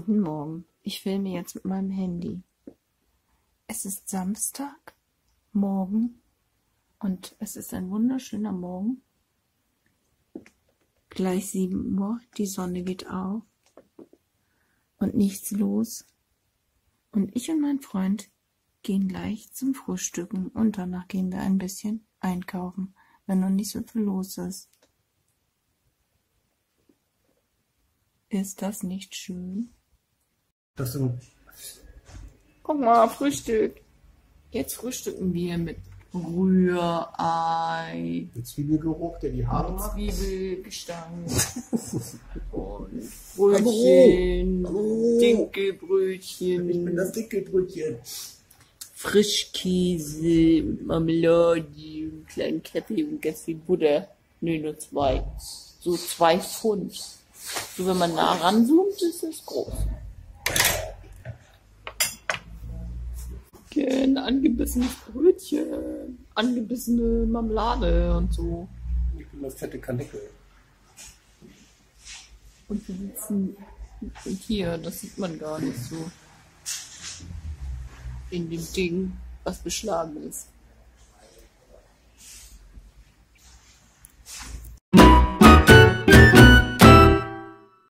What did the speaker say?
Guten Morgen. Ich filme jetzt mit meinem Handy. Es ist Samstag, morgen und es ist ein wunderschöner Morgen. Gleich sieben Uhr, die Sonne geht auf und nichts los. Und ich und mein Freund gehen gleich zum Frühstücken und danach gehen wir ein bisschen einkaufen, wenn noch nicht so viel los ist. Ist das nicht schön? Das sind Guck mal, Frühstück. Jetzt frühstücken wir mit Rührei, der Zwiebelgeruch, der die Haare macht. Zwiebelgestank und Brötchen, Hallo. Dinkelbrötchen, Ich bin das dicke Brötchen. Frischkäse und Marmelade, einen kleinen Käppi und ganz viel Butter. Nö, nur zwei. So zwei Pfund. So, wenn man nah ranzoomt, ist es groß. Ein angebissenes Brötchen, angebissene Marmelade und so. Ich bin das fette Kanickel. Und wir sitzen und hier, das sieht man gar nicht so. In dem Ding, was beschlagen ist.